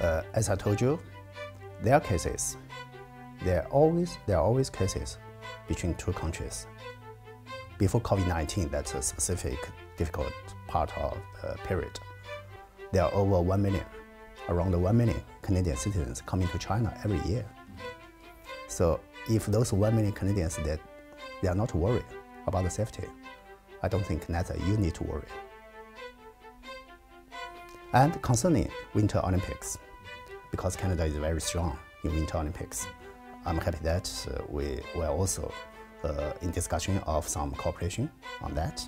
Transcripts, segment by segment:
Uh, as I told you, there are cases. There are always there are always cases between two countries. Before COVID-19, that's a specific difficult part of the period. There are over one million, around one million Canadian citizens coming to China every year. So if those one million Canadians that they are not worried about the safety, I don't think that you need to worry. And concerning Winter Olympics, because Canada is very strong in Winter Olympics, I'm happy that uh, we were also uh, in discussion of some cooperation on that.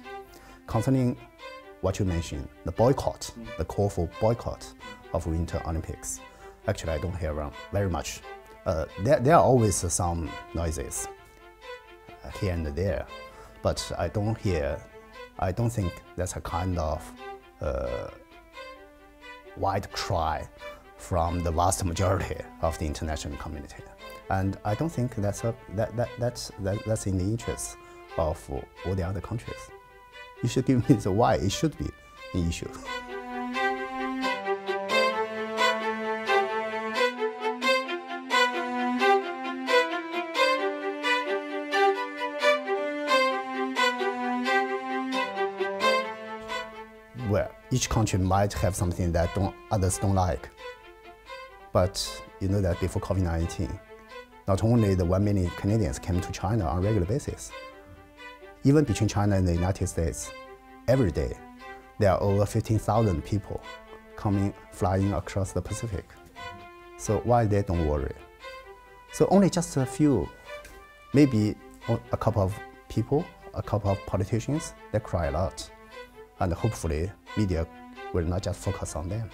Concerning what you mentioned, the boycott, the call for boycott of Winter Olympics, actually I don't hear very much. Uh, there, there are always some noises uh, here and there, but I don't hear, I don't think that's a kind of uh, wide cry from the vast majority of the international community. And I don't think that's, a, that, that, that's, that, that's in the interest of all the other countries. You should give me the why it should be an issue. well, each country might have something that don't, others don't like. But you know that before COVID-19, not only the 1 million Canadians came to China on a regular basis, even between China and the United States, every day, there are over 15,000 people coming, flying across the Pacific. So why they don't worry? So only just a few, maybe a couple of people, a couple of politicians, they cry a lot. And hopefully, media will not just focus on them.